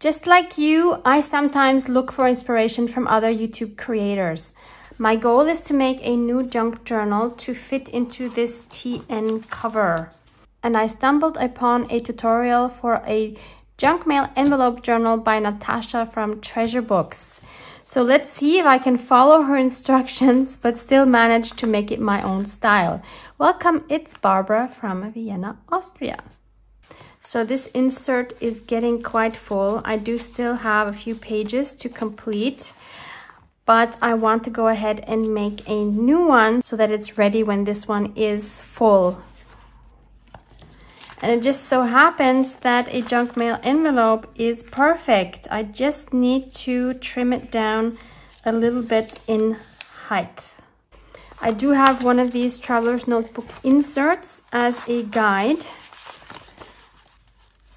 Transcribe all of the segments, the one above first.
Just like you, I sometimes look for inspiration from other YouTube creators. My goal is to make a new junk journal to fit into this TN cover. And I stumbled upon a tutorial for a junk mail envelope journal by Natasha from Treasure Books. So let's see if I can follow her instructions but still manage to make it my own style. Welcome, it's Barbara from Vienna, Austria. So this insert is getting quite full. I do still have a few pages to complete, but I want to go ahead and make a new one so that it's ready when this one is full. And it just so happens that a junk mail envelope is perfect. I just need to trim it down a little bit in height. I do have one of these traveler's notebook inserts as a guide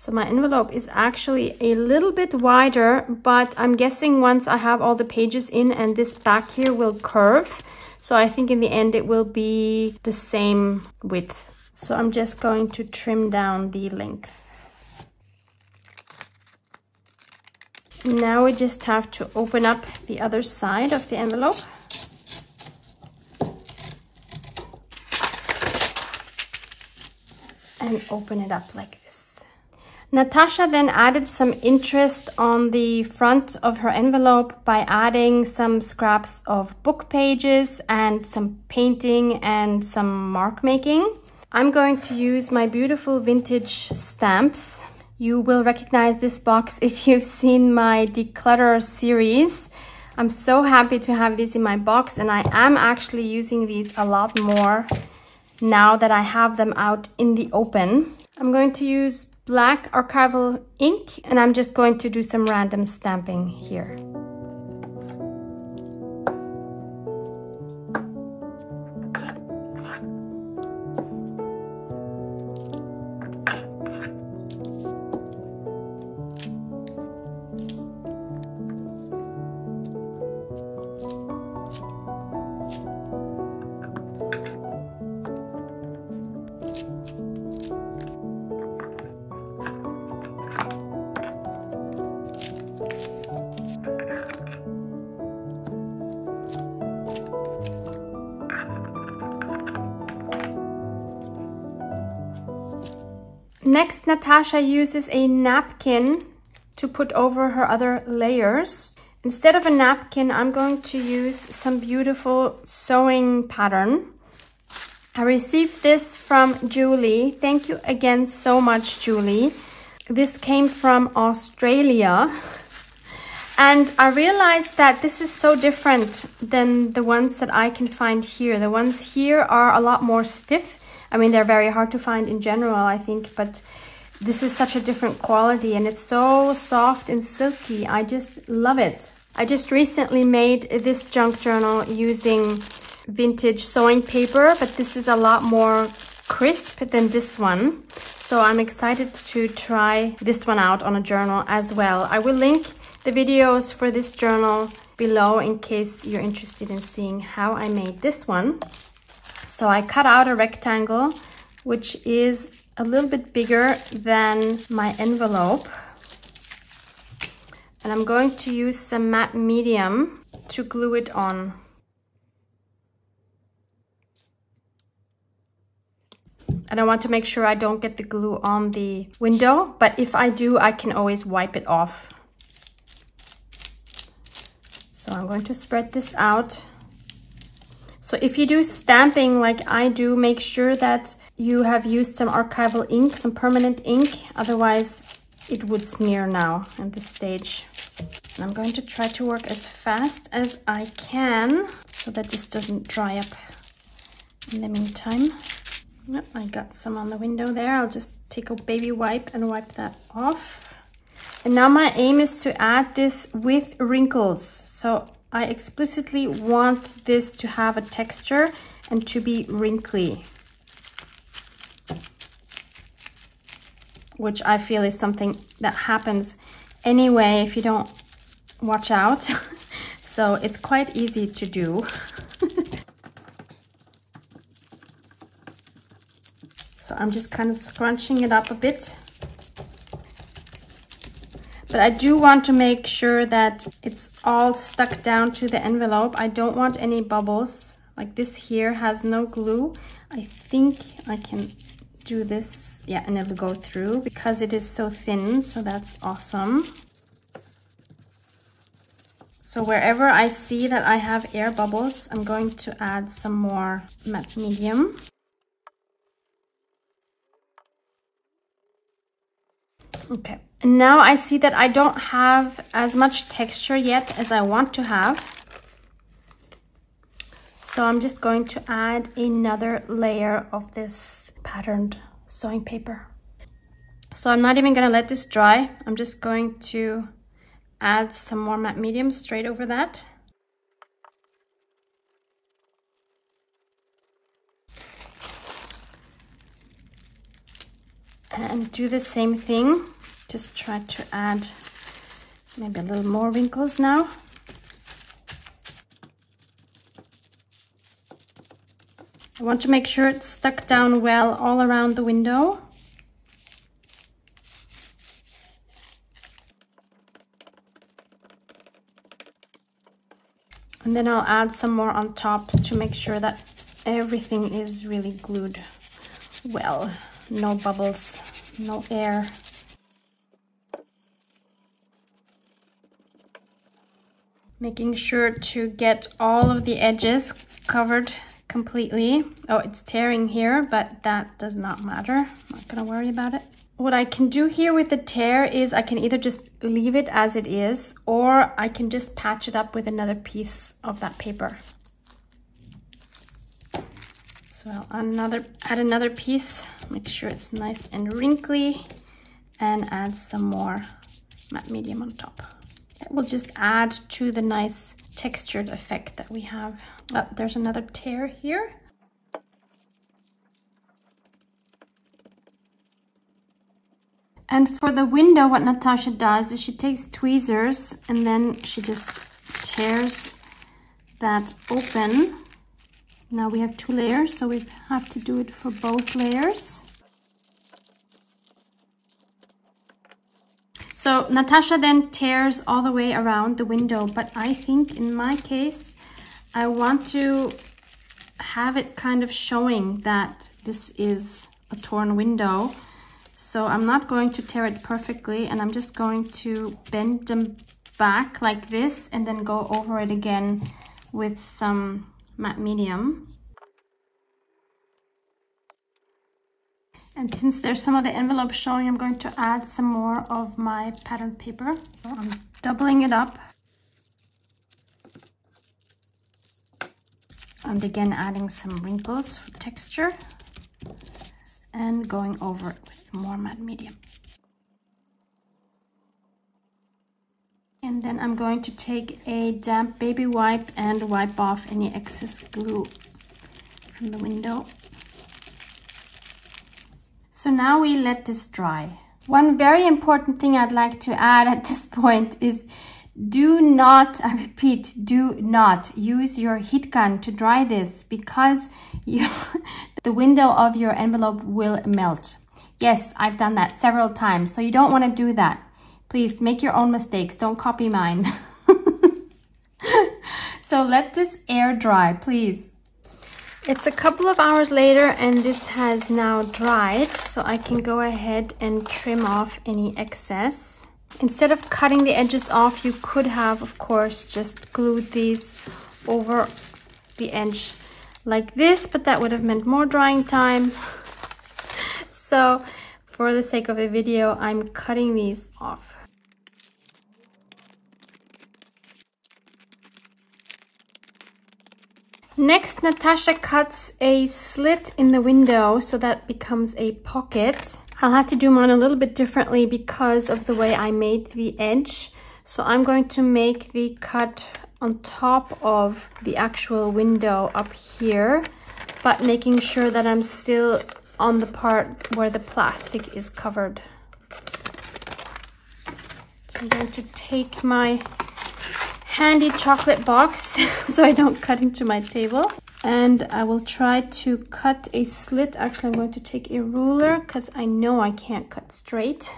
so my envelope is actually a little bit wider, but I'm guessing once I have all the pages in and this back here will curve. So I think in the end it will be the same width. So I'm just going to trim down the length. Now we just have to open up the other side of the envelope. And open it up like. Natasha then added some interest on the front of her envelope by adding some scraps of book pages and some painting and some mark making. I'm going to use my beautiful vintage stamps. You will recognize this box if you've seen my declutter series. I'm so happy to have these in my box and I am actually using these a lot more now that I have them out in the open. I'm going to use black archival ink and I'm just going to do some random stamping here. Next, Natasha uses a napkin to put over her other layers. Instead of a napkin, I'm going to use some beautiful sewing pattern. I received this from Julie. Thank you again so much, Julie. This came from Australia. And I realized that this is so different than the ones that I can find here. The ones here are a lot more stiff I mean, they're very hard to find in general, I think, but this is such a different quality and it's so soft and silky. I just love it. I just recently made this junk journal using vintage sewing paper, but this is a lot more crisp than this one. So I'm excited to try this one out on a journal as well. I will link the videos for this journal below in case you're interested in seeing how I made this one. So I cut out a rectangle, which is a little bit bigger than my envelope. And I'm going to use some matte medium to glue it on. And I want to make sure I don't get the glue on the window, but if I do, I can always wipe it off. So I'm going to spread this out so if you do stamping like I do, make sure that you have used some archival ink, some permanent ink, otherwise it would smear now at this stage. And I'm going to try to work as fast as I can so that this doesn't dry up in the meantime. Yep, I got some on the window there. I'll just take a baby wipe and wipe that off. And now my aim is to add this with wrinkles. So I explicitly want this to have a texture and to be wrinkly. Which I feel is something that happens anyway if you don't watch out. so it's quite easy to do. so I'm just kind of scrunching it up a bit. But I do want to make sure that it's all stuck down to the envelope. I don't want any bubbles. Like this here has no glue. I think I can do this, yeah, and it'll go through because it is so thin, so that's awesome. So wherever I see that I have air bubbles, I'm going to add some more matte medium. Okay, and now I see that I don't have as much texture yet as I want to have. So I'm just going to add another layer of this patterned sewing paper. So I'm not even gonna let this dry. I'm just going to add some more matte medium straight over that. And do the same thing. Just try to add maybe a little more wrinkles now. I want to make sure it's stuck down well all around the window. And then I'll add some more on top to make sure that everything is really glued well. No bubbles, no air. Making sure to get all of the edges covered completely. Oh, it's tearing here, but that does not matter. I'm not gonna worry about it. What I can do here with the tear is I can either just leave it as it is, or I can just patch it up with another piece of that paper. So I'll another, add another piece, make sure it's nice and wrinkly, and add some more matte medium on top. That will just add to the nice textured effect that we have. Oh, there's another tear here. And for the window, what Natasha does is she takes tweezers and then she just tears that open. Now we have two layers, so we have to do it for both layers. So Natasha then tears all the way around the window, but I think in my case, I want to have it kind of showing that this is a torn window. So I'm not going to tear it perfectly and I'm just going to bend them back like this and then go over it again with some matte medium. And since there's some of the envelope showing, I'm going to add some more of my pattern paper. I'm doubling it up and again adding some wrinkles for texture and going over it with more matte medium. And then I'm going to take a damp baby wipe and wipe off any excess glue from the window. So now we let this dry. One very important thing I'd like to add at this point is do not, I repeat, do not use your heat gun to dry this because you, the window of your envelope will melt. Yes, I've done that several times, so you don't want to do that. Please make your own mistakes, don't copy mine. so let this air dry, please. It's a couple of hours later and this has now dried, so I can go ahead and trim off any excess. Instead of cutting the edges off, you could have, of course, just glued these over the edge like this, but that would have meant more drying time. so for the sake of the video, I'm cutting these off. Next, Natasha cuts a slit in the window so that becomes a pocket. I'll have to do mine a little bit differently because of the way I made the edge. So I'm going to make the cut on top of the actual window up here, but making sure that I'm still on the part where the plastic is covered. So I'm going to take my handy chocolate box so I don't cut into my table and I will try to cut a slit. Actually, I'm going to take a ruler because I know I can't cut straight.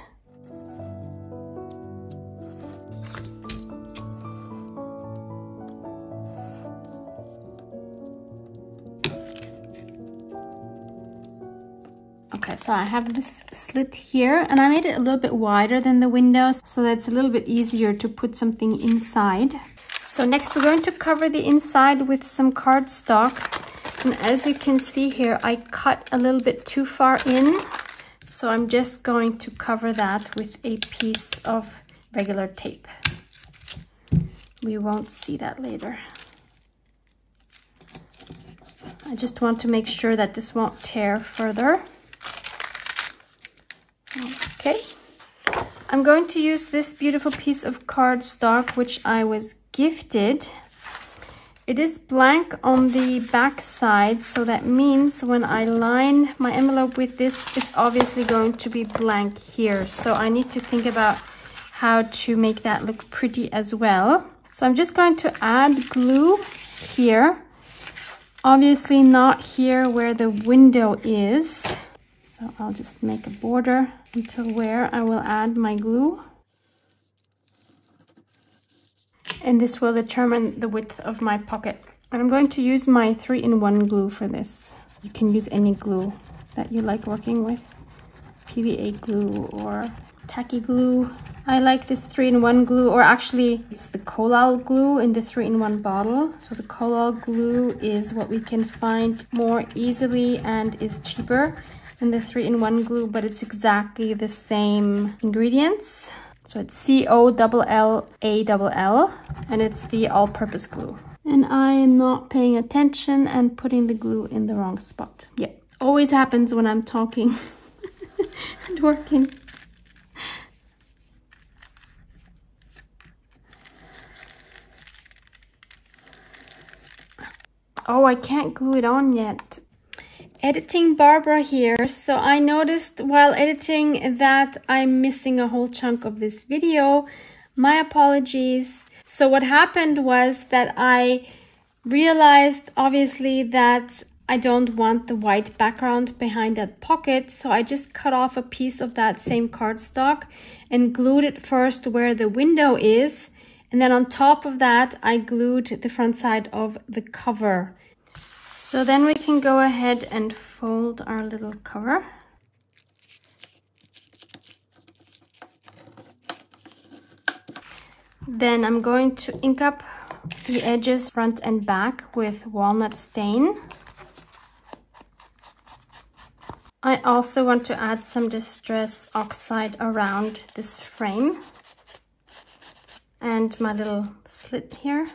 So I have this slit here and I made it a little bit wider than the windows so that it's a little bit easier to put something inside. So next we're going to cover the inside with some cardstock. And as you can see here, I cut a little bit too far in. So I'm just going to cover that with a piece of regular tape. We won't see that later. I just want to make sure that this won't tear further. Okay. I'm going to use this beautiful piece of cardstock which I was gifted. It is blank on the back side, so that means when I line my envelope with this, it's obviously going to be blank here. So I need to think about how to make that look pretty as well. So I'm just going to add glue here. Obviously not here where the window is. So I'll just make a border until where I will add my glue. And this will determine the width of my pocket. And I'm going to use my 3-in-1 glue for this. You can use any glue that you like working with. PVA glue or tacky glue. I like this 3-in-1 glue, or actually it's the Collall glue in the 3-in-1 bottle. So the Collall glue is what we can find more easily and is cheaper than the 3-in-1 glue, but it's exactly the same ingredients. So it's C-O-L-L-A-L-L, and it's the all-purpose glue. And I am not paying attention and putting the glue in the wrong spot. Yeah, always happens when I'm talking and working. Oh, I can't glue it on yet. Editing Barbara here. So I noticed while editing that I'm missing a whole chunk of this video. My apologies. So what happened was that I realized obviously that I don't want the white background behind that pocket. So I just cut off a piece of that same cardstock and glued it first where the window is and then on top of that, I glued the front side of the cover. So then we can go ahead and fold our little cover. Then I'm going to ink up the edges front and back with walnut stain. I also want to add some Distress Oxide around this frame and my little slit here.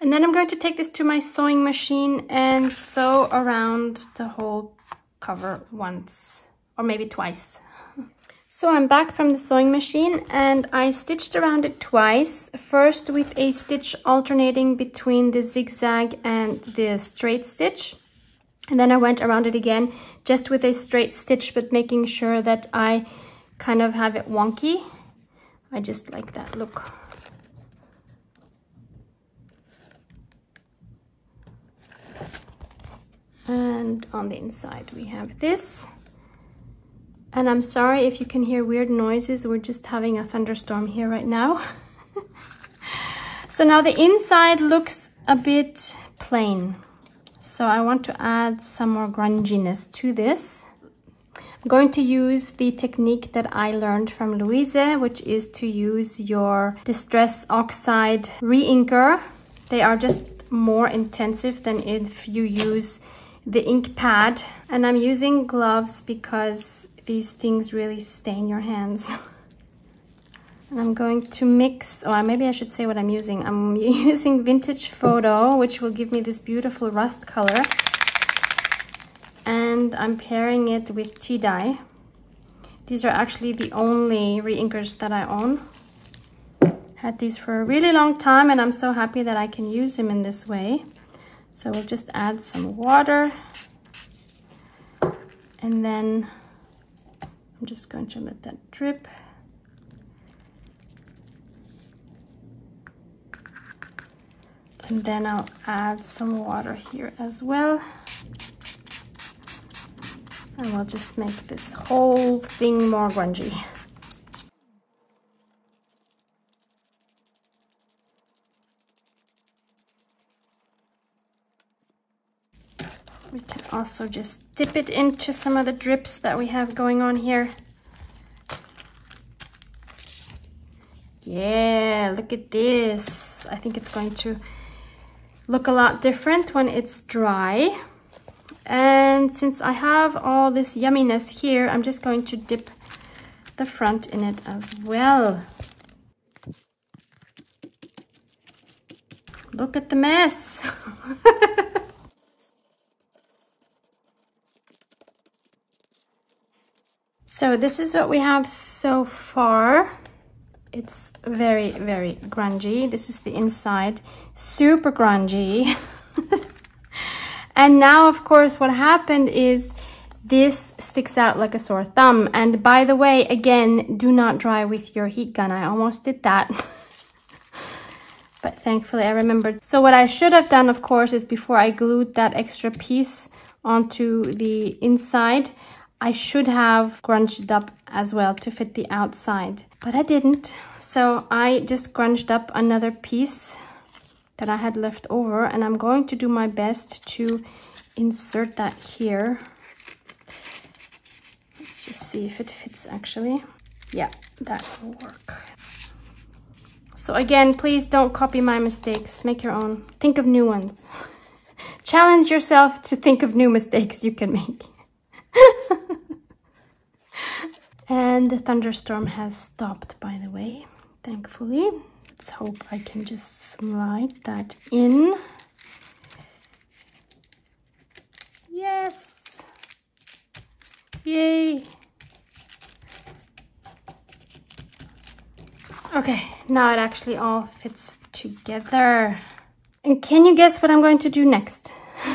And then I'm going to take this to my sewing machine and sew around the whole cover once or maybe twice. So I'm back from the sewing machine and I stitched around it twice. First with a stitch alternating between the zigzag and the straight stitch. And then I went around it again just with a straight stitch but making sure that I kind of have it wonky I just like that look. And on the inside we have this. And I'm sorry if you can hear weird noises. We're just having a thunderstorm here right now. so now the inside looks a bit plain. So I want to add some more grunginess to this. I'm going to use the technique that I learned from Louise, which is to use your Distress Oxide re-inker. They are just more intensive than if you use the ink pad. And I'm using gloves because these things really stain your hands. and I'm going to mix, or maybe I should say what I'm using. I'm using Vintage Photo, which will give me this beautiful rust color and I'm pairing it with tea dye. These are actually the only re-inkers that I own. Had these for a really long time and I'm so happy that I can use them in this way. So we'll just add some water and then I'm just going to let that drip. And then I'll add some water here as well. And we'll just make this whole thing more grungy. We can also just dip it into some of the drips that we have going on here. Yeah, look at this. I think it's going to look a lot different when it's dry. And since I have all this yumminess here, I'm just going to dip the front in it as well. Look at the mess. so this is what we have so far. It's very, very grungy. This is the inside. Super grungy. And now, of course, what happened is this sticks out like a sore thumb. And by the way, again, do not dry with your heat gun. I almost did that. but thankfully I remembered. So what I should have done, of course, is before I glued that extra piece onto the inside, I should have grunged up as well to fit the outside, but I didn't. So I just grunged up another piece that I had left over and I'm going to do my best to insert that here. Let's just see if it fits actually. Yeah, that will work. So again, please don't copy my mistakes. Make your own. Think of new ones. Challenge yourself to think of new mistakes you can make. and the thunderstorm has stopped, by the way, thankfully. Let's hope I can just slide that in. Yes! Yay! Okay, now it actually all fits together. And can you guess what I'm going to do next?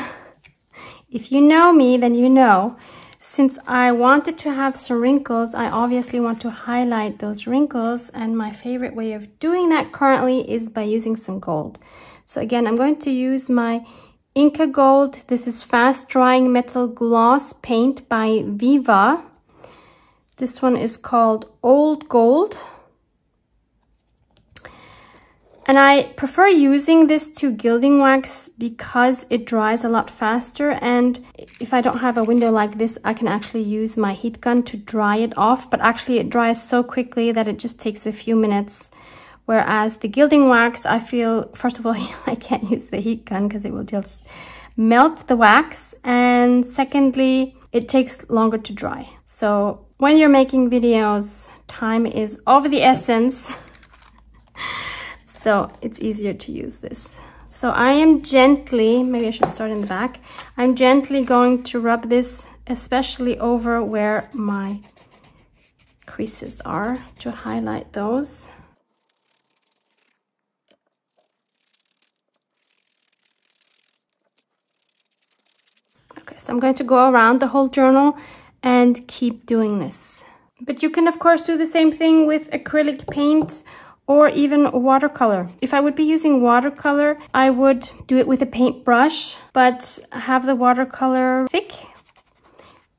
if you know me, then you know since I wanted to have some wrinkles, I obviously want to highlight those wrinkles and my favorite way of doing that currently is by using some gold. So again, I'm going to use my Inka Gold. This is fast drying metal gloss paint by Viva. This one is called Old Gold. And I prefer using this to gilding wax because it dries a lot faster. And if I don't have a window like this, I can actually use my heat gun to dry it off. But actually it dries so quickly that it just takes a few minutes. Whereas the gilding wax, I feel, first of all, I can't use the heat gun because it will just melt the wax. And secondly, it takes longer to dry. So when you're making videos, time is of the essence. So it's easier to use this. So I am gently, maybe I should start in the back. I'm gently going to rub this especially over where my creases are to highlight those. Okay, so I'm going to go around the whole journal and keep doing this. But you can of course do the same thing with acrylic paint or even watercolor. If I would be using watercolor, I would do it with a paintbrush, but have the watercolor thick.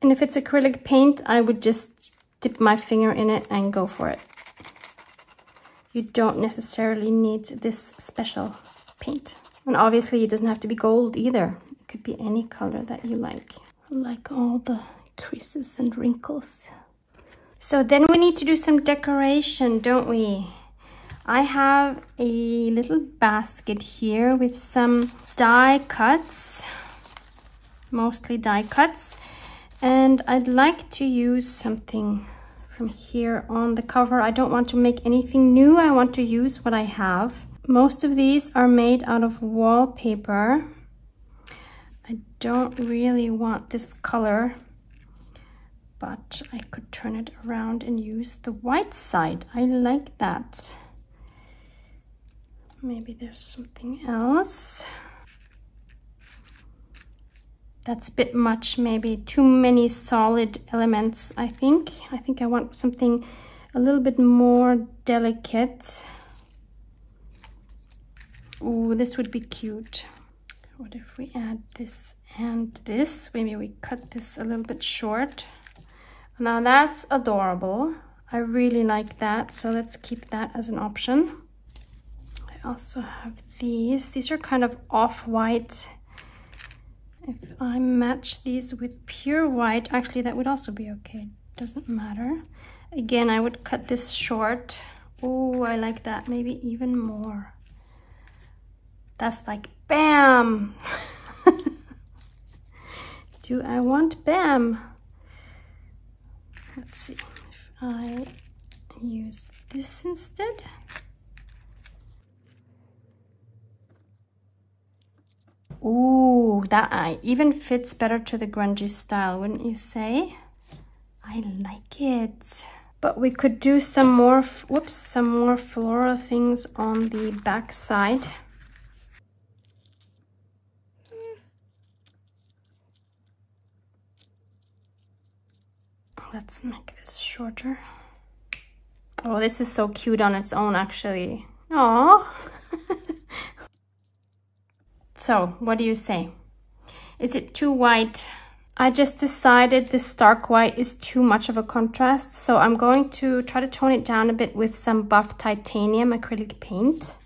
And if it's acrylic paint, I would just dip my finger in it and go for it. You don't necessarily need this special paint. And obviously it doesn't have to be gold either. It could be any color that you like. I like all the creases and wrinkles. So then we need to do some decoration, don't we? I have a little basket here with some die cuts, mostly die cuts, and I'd like to use something from here on the cover. I don't want to make anything new, I want to use what I have. Most of these are made out of wallpaper. I don't really want this color, but I could turn it around and use the white side. I like that. Maybe there's something else. That's a bit much, maybe too many solid elements, I think. I think I want something a little bit more delicate. Oh, this would be cute. What if we add this and this? Maybe we cut this a little bit short. Now that's adorable. I really like that, so let's keep that as an option. I also have these. These are kind of off-white If I match these with pure white, actually that would also be okay. Doesn't matter. Again, I would cut this short. Oh, I like that. Maybe even more. That's like bam. Do I want bam? Let's see if I use this instead. Ooh, that eye even fits better to the grungy style, wouldn't you say? I like it. But we could do some more, whoops, some more floral things on the back side. Let's make this shorter. Oh, this is so cute on its own, actually. Aww. so, what do you say? Is it too white? I just decided this stark white is too much of a contrast, so I'm going to try to tone it down a bit with some buff titanium acrylic paint.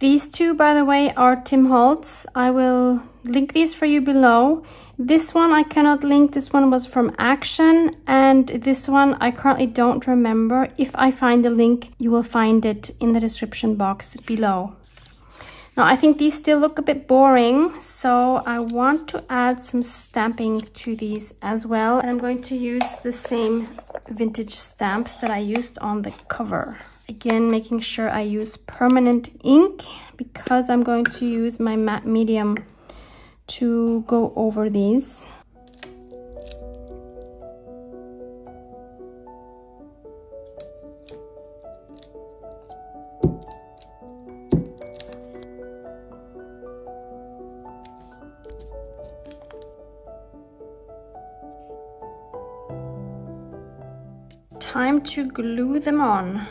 These two, by the way, are Tim Holtz. I will link these for you below. This one I cannot link. This one was from Action. And this one I currently don't remember. If I find the link, you will find it in the description box below. Now I think these still look a bit boring, so I want to add some stamping to these as well. And I'm going to use the same vintage stamps that I used on the cover. Again, making sure I use permanent ink because I'm going to use my matte medium to go over these. Time to glue them on.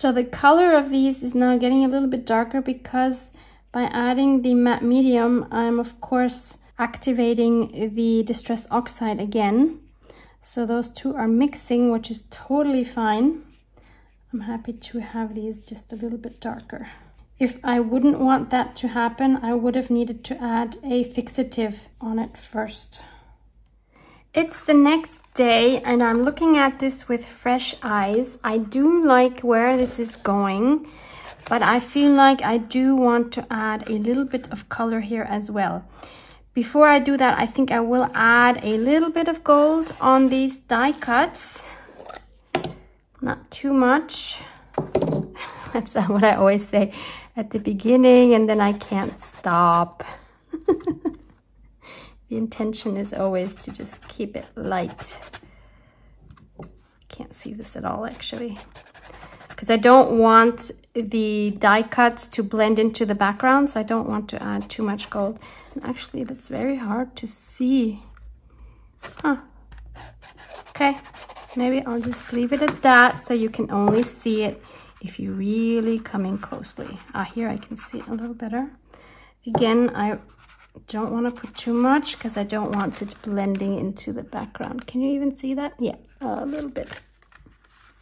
So the color of these is now getting a little bit darker because by adding the matte medium, I'm of course activating the Distress Oxide again. So those two are mixing, which is totally fine. I'm happy to have these just a little bit darker. If I wouldn't want that to happen, I would have needed to add a fixative on it first. It's the next day and I'm looking at this with fresh eyes. I do like where this is going, but I feel like I do want to add a little bit of color here as well. Before I do that, I think I will add a little bit of gold on these die cuts. Not too much. That's what I always say at the beginning and then I can't stop. The intention is always to just keep it light. Can't see this at all actually. Because I don't want the die cuts to blend into the background, so I don't want to add too much gold. And actually, that's very hard to see. Huh. Okay, maybe I'll just leave it at that so you can only see it if you really come in closely. Ah, here I can see it a little better. Again, I don't want to put too much because I don't want it blending into the background. Can you even see that? Yeah, a little bit.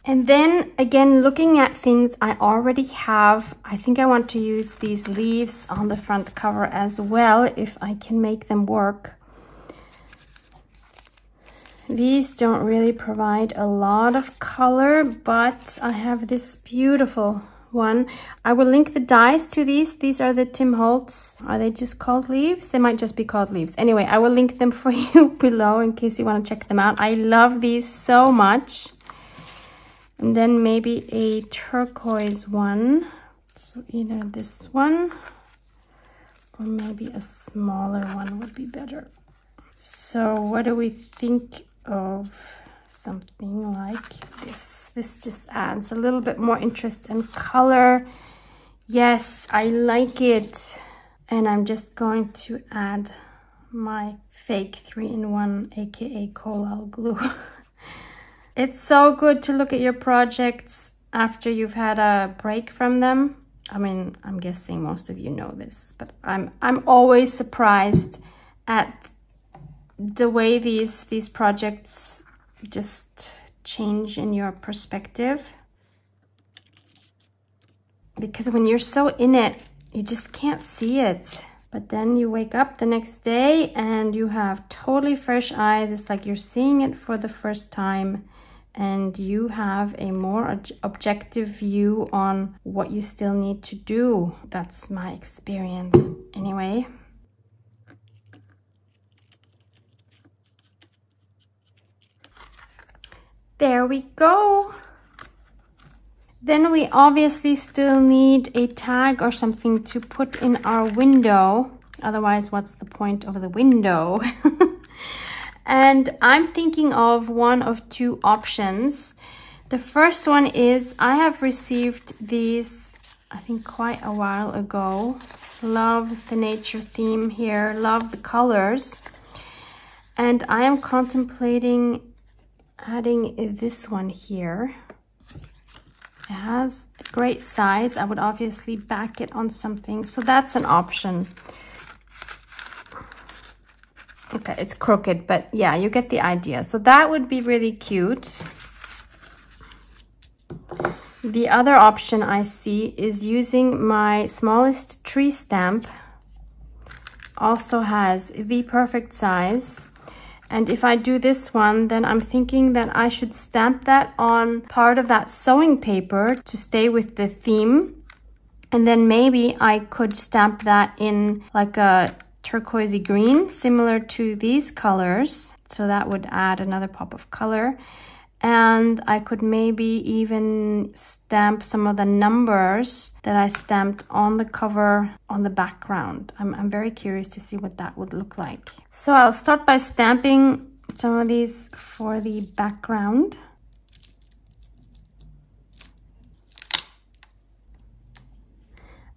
And then again, looking at things I already have, I think I want to use these leaves on the front cover as well, if I can make them work. These don't really provide a lot of color, but I have this beautiful one. I will link the dies to these. These are the Tim Holtz. Are they just called leaves? They might just be called leaves. Anyway, I will link them for you below in case you want to check them out. I love these so much. And then maybe a turquoise one. So either this one or maybe a smaller one would be better. So what do we think of something like this. This just adds a little bit more interest and color. Yes, I like it. And I'm just going to add my fake 3-in-1 aka Collall glue. it's so good to look at your projects after you've had a break from them. I mean, I'm guessing most of you know this, but I'm I'm always surprised at the way these these projects just change in your perspective. Because when you're so in it, you just can't see it. But then you wake up the next day and you have totally fresh eyes. It's like you're seeing it for the first time and you have a more objective view on what you still need to do. That's my experience anyway. There we go. Then we obviously still need a tag or something to put in our window. Otherwise, what's the point of the window? and I'm thinking of one of two options. The first one is I have received these, I think quite a while ago. Love the nature theme here, love the colors. And I am contemplating adding this one here. It has a great size. I would obviously back it on something. So that's an option. Okay, it's crooked, but yeah, you get the idea. So that would be really cute. The other option I see is using my smallest tree stamp. Also has the perfect size. And if I do this one, then I'm thinking that I should stamp that on part of that sewing paper to stay with the theme. And then maybe I could stamp that in like a turquoisey green, similar to these colors. So that would add another pop of color and I could maybe even stamp some of the numbers that I stamped on the cover on the background. I'm, I'm very curious to see what that would look like. So I'll start by stamping some of these for the background.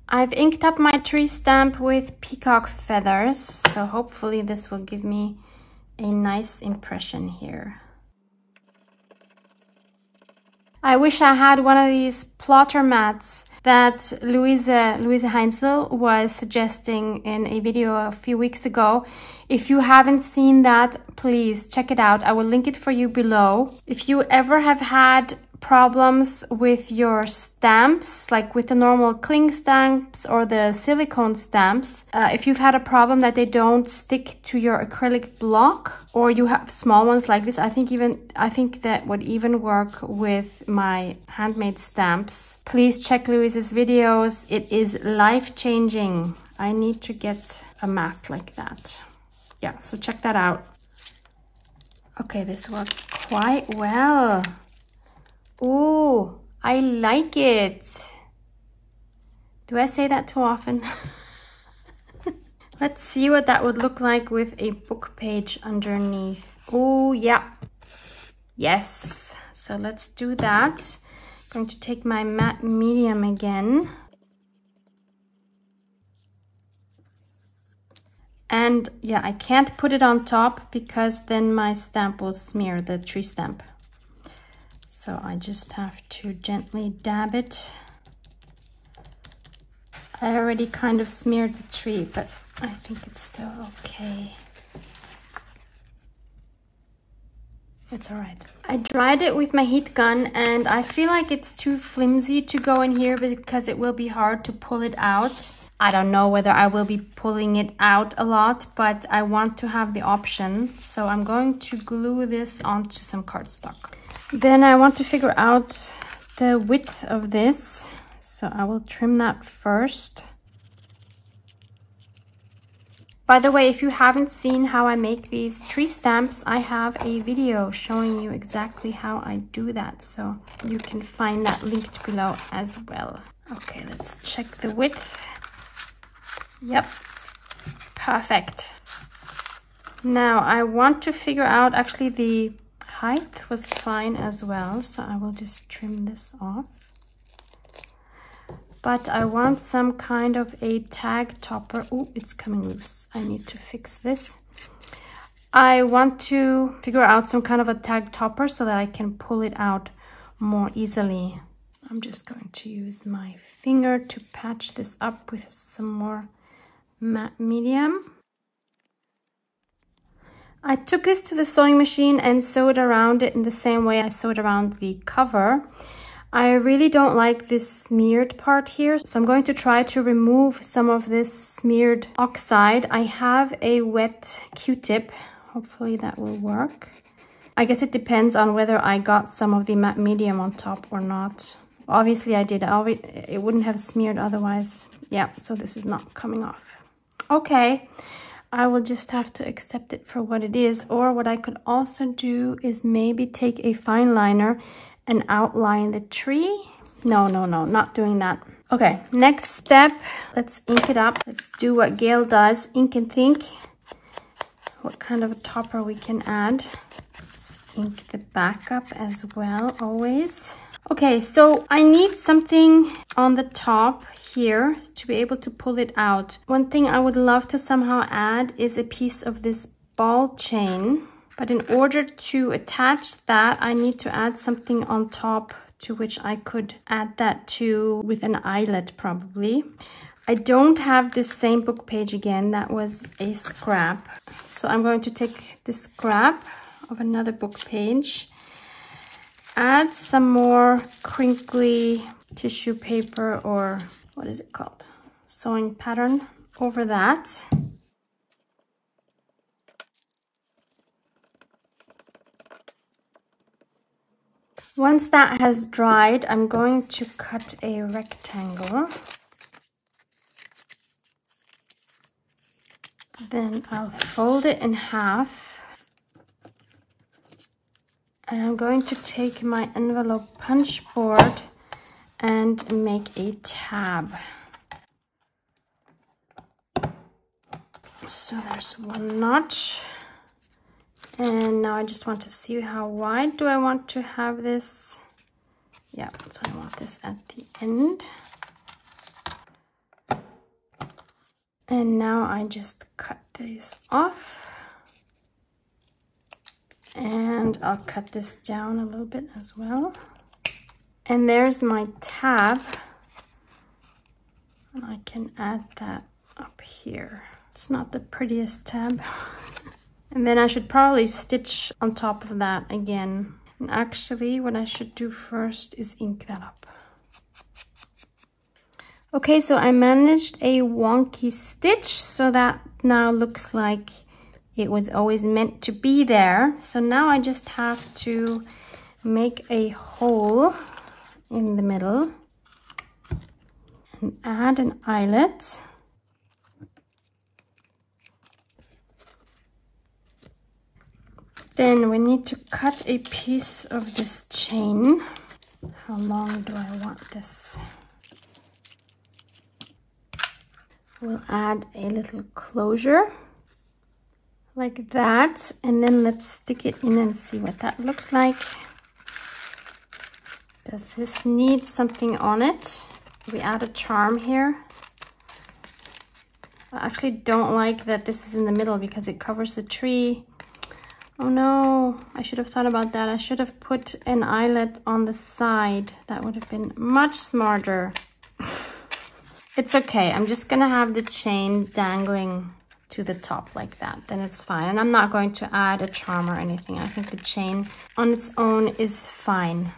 I've inked up my tree stamp with peacock feathers, so hopefully this will give me a nice impression here. I wish I had one of these plotter mats that Louise, Louise Heinzl was suggesting in a video a few weeks ago. If you haven't seen that, please check it out. I will link it for you below. If you ever have had problems with your stamps, like with the normal cling stamps or the silicone stamps, uh, if you've had a problem that they don't stick to your acrylic block or you have small ones like this, I think even I think that would even work with my handmade stamps. Please check Louise's videos. It is life-changing. I need to get a mat like that. Yeah, so check that out. Okay, this worked quite well. Oh, I like it. Do I say that too often? Let's see what that would look like with a book page underneath. Oh, yeah. Yes. So let's do that. I'm going to take my matte medium again. And yeah, I can't put it on top because then my stamp will smear the tree stamp. So I just have to gently dab it. I already kind of smeared the tree, but I think it's still okay. It's all right. I dried it with my heat gun and I feel like it's too flimsy to go in here because it will be hard to pull it out. I don't know whether I will be pulling it out a lot, but I want to have the option. So I'm going to glue this onto some cardstock. Then I want to figure out the width of this. So I will trim that first. By the way, if you haven't seen how I make these tree stamps, I have a video showing you exactly how I do that. So you can find that linked below as well. Okay, let's check the width. Yep, perfect. Now I want to figure out actually the height was fine as well, so I will just trim this off. But I want some kind of a tag topper. Oh, it's coming loose. I need to fix this. I want to figure out some kind of a tag topper so that I can pull it out more easily. I'm just going to use my finger to patch this up with some more matte medium. I took this to the sewing machine and sewed around it in the same way I sewed around the cover. I really don't like this smeared part here, so I'm going to try to remove some of this smeared oxide. I have a wet Q-tip. Hopefully that will work. I guess it depends on whether I got some of the matte medium on top or not. Obviously I did. It wouldn't have smeared otherwise. Yeah, so this is not coming off. Okay. I will just have to accept it for what it is. Or what I could also do is maybe take a fine liner and outline the tree. No, no, no, not doing that. Okay, next step, let's ink it up. Let's do what Gail does, ink and think. What kind of a topper we can add. Let's ink the back up as well, always. Okay, so I need something on the top here to be able to pull it out. One thing I would love to somehow add is a piece of this ball chain. But in order to attach that, I need to add something on top to which I could add that to with an eyelet probably. I don't have this same book page again. That was a scrap. So I'm going to take this scrap of another book page, add some more crinkly tissue paper or what is it called? Sewing pattern over that. Once that has dried, I'm going to cut a rectangle. Then I'll fold it in half. And I'm going to take my envelope punch board and make a tab. So there's one notch. And now I just want to see how wide do I want to have this. Yeah, so I want this at the end. And now I just cut this off. And I'll cut this down a little bit as well. And there's my tab. And I can add that up here. It's not the prettiest tab. and then I should probably stitch on top of that again. And actually what I should do first is ink that up. Okay, so I managed a wonky stitch so that now looks like it was always meant to be there. So now I just have to make a hole in the middle and add an eyelet. Then we need to cut a piece of this chain. How long do I want this? We'll add a little closure like that and then let's stick it in and see what that looks like. Does this need something on it? We add a charm here. I actually don't like that this is in the middle because it covers the tree. Oh no, I should have thought about that. I should have put an eyelet on the side. That would have been much smarter. it's okay. I'm just gonna have the chain dangling to the top like that. Then it's fine. And I'm not going to add a charm or anything. I think the chain on its own is fine.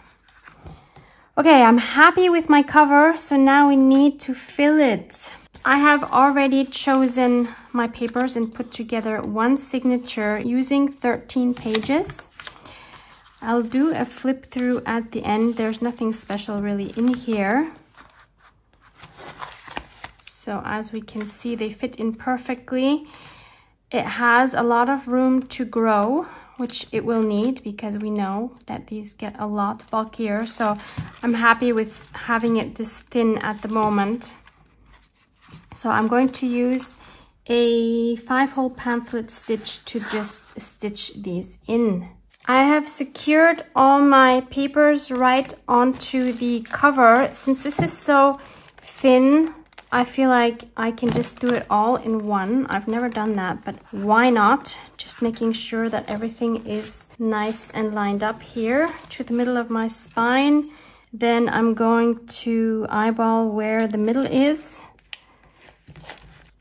Okay, I'm happy with my cover, so now we need to fill it. I have already chosen my papers and put together one signature using 13 pages. I'll do a flip through at the end. There's nothing special really in here. So as we can see, they fit in perfectly. It has a lot of room to grow which it will need because we know that these get a lot bulkier. So I'm happy with having it this thin at the moment. So I'm going to use a five hole pamphlet stitch to just stitch these in. I have secured all my papers right onto the cover. Since this is so thin, I feel like I can just do it all in one. I've never done that, but why not? Just making sure that everything is nice and lined up here to the middle of my spine. Then I'm going to eyeball where the middle is.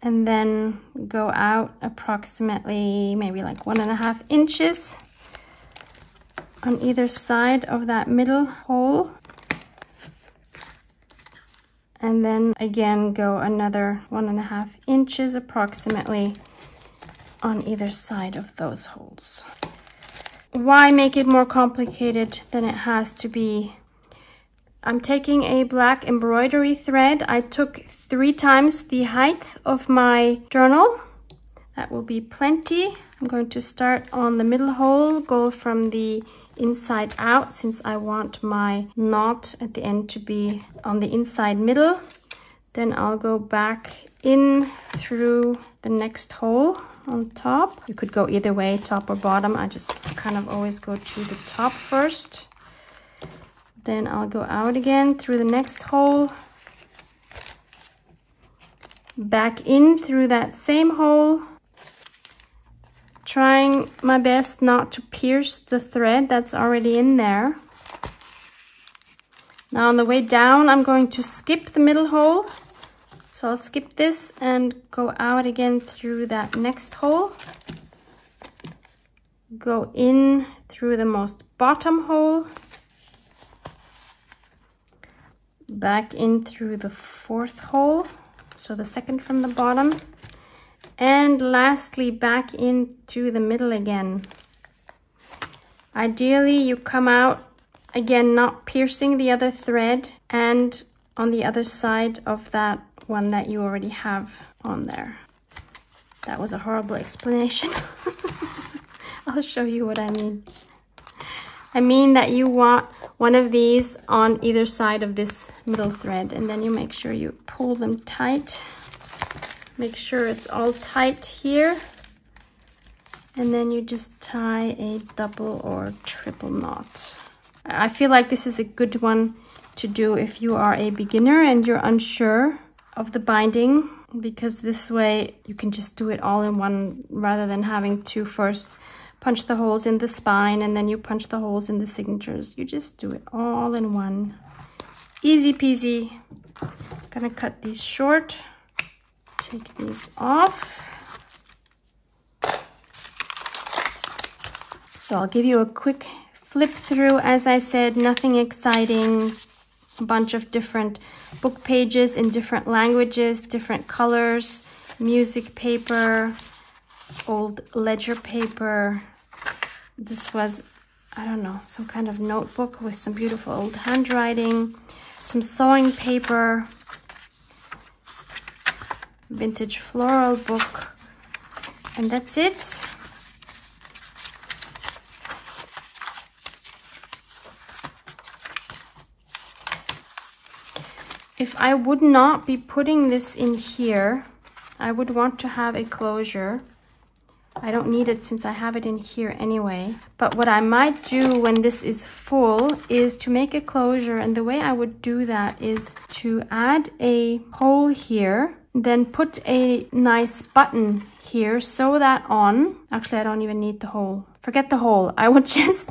and then go out approximately maybe like one and a half inches on either side of that middle hole and then again go another one and a half inches approximately on either side of those holes. Why make it more complicated than it has to be? I'm taking a black embroidery thread. I took three times the height of my journal. That will be plenty. I'm going to start on the middle hole, go from the inside out since I want my knot at the end to be on the inside middle. Then I'll go back in through the next hole on top. You could go either way, top or bottom. I just kind of always go to the top first. Then I'll go out again through the next hole. Back in through that same hole. Trying my best not to pierce the thread that's already in there. Now on the way down, I'm going to skip the middle hole. So I'll skip this and go out again through that next hole. Go in through the most bottom hole back in through the fourth hole, so the second from the bottom, and lastly back into the middle again. Ideally, you come out again, not piercing the other thread and on the other side of that one that you already have on there. That was a horrible explanation. I'll show you what I mean. I mean that you want one of these on either side of this middle thread and then you make sure you pull them tight. Make sure it's all tight here. And then you just tie a double or triple knot. I feel like this is a good one to do if you are a beginner and you're unsure of the binding because this way you can just do it all in one rather than having to first punch the holes in the spine and then you punch the holes in the signatures. You just do it all in one. Easy peasy. Gonna cut these short. Take these off. So I'll give you a quick flip through. As I said, nothing exciting. A bunch of different book pages in different languages, different colors, music paper, old ledger paper, this was, I don't know, some kind of notebook with some beautiful old handwriting, some sewing paper, vintage floral book, and that's it. If I would not be putting this in here, I would want to have a closure I don't need it since I have it in here anyway. But what I might do when this is full is to make a closure. And the way I would do that is to add a hole here, then put a nice button here, sew that on. Actually, I don't even need the hole. Forget the hole. I would just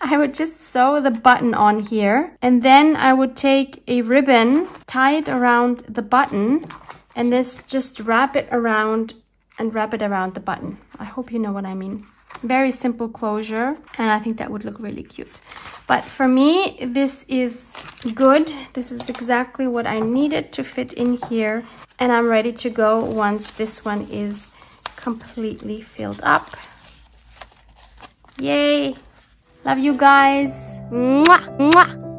I would just sew the button on here and then I would take a ribbon, tie it around the button and this just wrap it around and wrap it around the button. I hope you know what I mean. Very simple closure and I think that would look really cute. But for me, this is good. This is exactly what I needed to fit in here. And I'm ready to go once this one is completely filled up. Yay! Love you guys. Mwah, mwah.